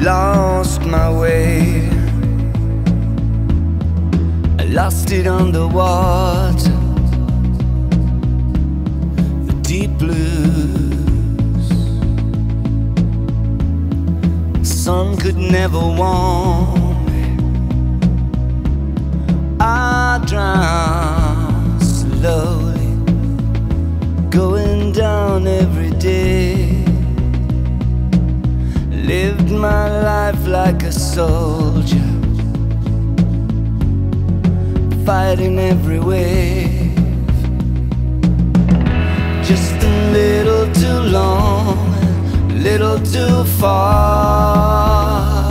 lost my way. I lost it underwater. The water The deep blues. sun could never warm me. I drown my life like a soldier, fighting every wave. Just a little too long, little too far.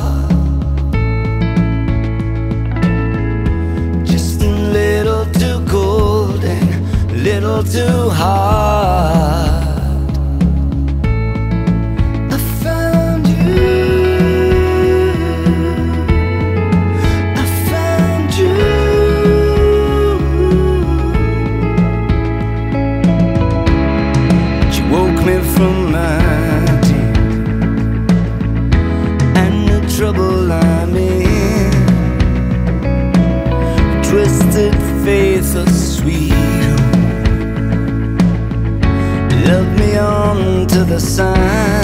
Just a little too cold and little too hard. From my deep and the trouble I'm in. Twisted faith, a sweet. Love me on to the sun.